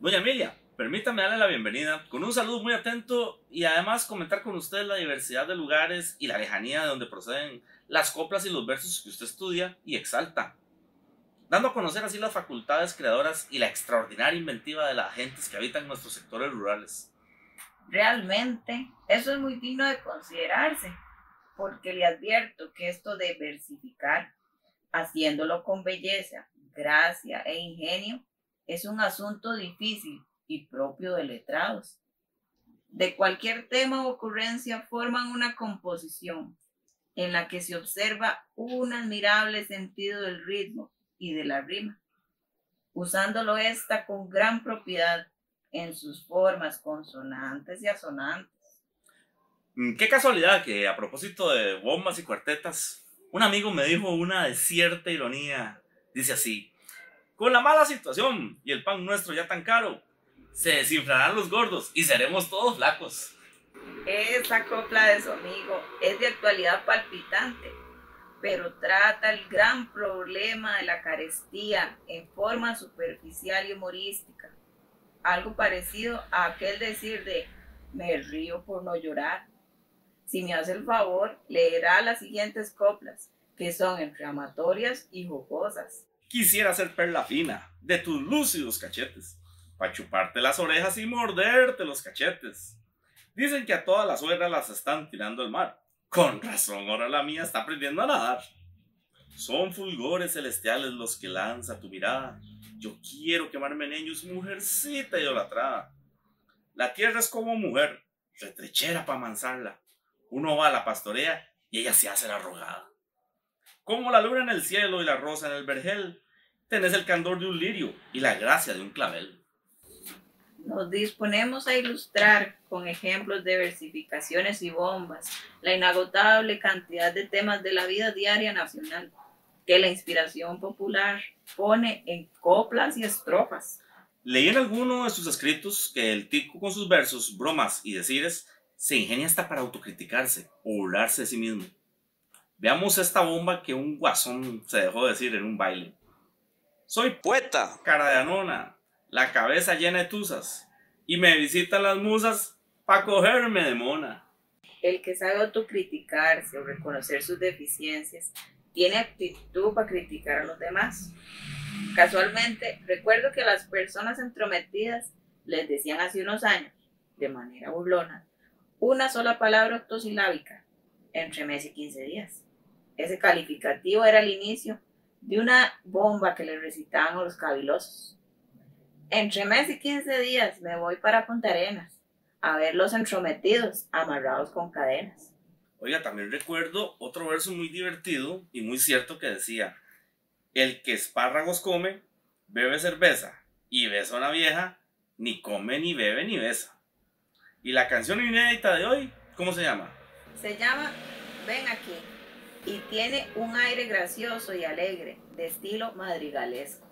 Doña Emilia, permítame darle la bienvenida con un saludo muy atento y además comentar con usted la diversidad de lugares y la lejanía de donde proceden las coplas y los versos que usted estudia y exalta, dando a conocer así las facultades creadoras y la extraordinaria inventiva de las gentes que habitan nuestros sectores rurales. Realmente, eso es muy digno de considerarse, porque le advierto que esto de versificar, haciéndolo con belleza, gracia e ingenio, es un asunto difícil y propio de letrados. De cualquier tema o ocurrencia forman una composición en la que se observa un admirable sentido del ritmo y de la rima, usándolo esta con gran propiedad en sus formas consonantes y asonantes. Mm, Qué casualidad que a propósito de bombas y cuartetas, un amigo me dijo una cierta ironía. Dice así, con la mala situación y el pan nuestro ya tan caro, se desinflarán los gordos y seremos todos flacos. Esa copla de su amigo es de actualidad palpitante, pero trata el gran problema de la carestía en forma superficial y humorística. Algo parecido a aquel decir de me río por no llorar. Si me hace el favor, leerá las siguientes coplas, que son inflamatorias y jugosas. Quisiera ser perla fina de tus lúcidos cachetes, para chuparte las orejas y morderte los cachetes. Dicen que a todas las suegras las están tirando al mar. Con razón, ahora la mía está aprendiendo a nadar. Son fulgores celestiales los que lanza tu mirada. Yo quiero quemarme en ellos, mujercita idolatrada. La tierra es como mujer, retrechera para amansarla. Uno va a la pastorea y ella se hace la rogada. Como la luna en el cielo y la rosa en el vergel, tenés el candor de un lirio y la gracia de un clavel. Nos disponemos a ilustrar con ejemplos de versificaciones y bombas la inagotable cantidad de temas de la vida diaria nacional que la inspiración popular pone en coplas y estrofas. Leí en alguno de sus escritos que el tico con sus versos, bromas y decires se ingenia hasta para autocriticarse o burlarse de sí mismo. Veamos esta bomba que un guasón se dejó decir en un baile. Soy poeta, cara de anona, la cabeza llena de tusas, y me visitan las musas pa' cogerme de mona. El que sabe autocriticarse o reconocer sus deficiencias tiene actitud para criticar a los demás. Casualmente, recuerdo que las personas entrometidas les decían hace unos años, de manera burlona, una sola palabra octosilábica entre mes y 15 días. Ese calificativo era el inicio de una bomba que le recitaban a los cavilosos. Entre mes y 15 días me voy para Punta Arenas a ver los entrometidos amarrados con cadenas. Oiga, también recuerdo otro verso muy divertido y muy cierto que decía, el que espárragos come, bebe cerveza y besa a una vieja, ni come, ni bebe, ni besa. ¿Y la canción inédita de hoy, cómo se llama? Se llama Ven aquí y tiene un aire gracioso y alegre de estilo madrigalesco.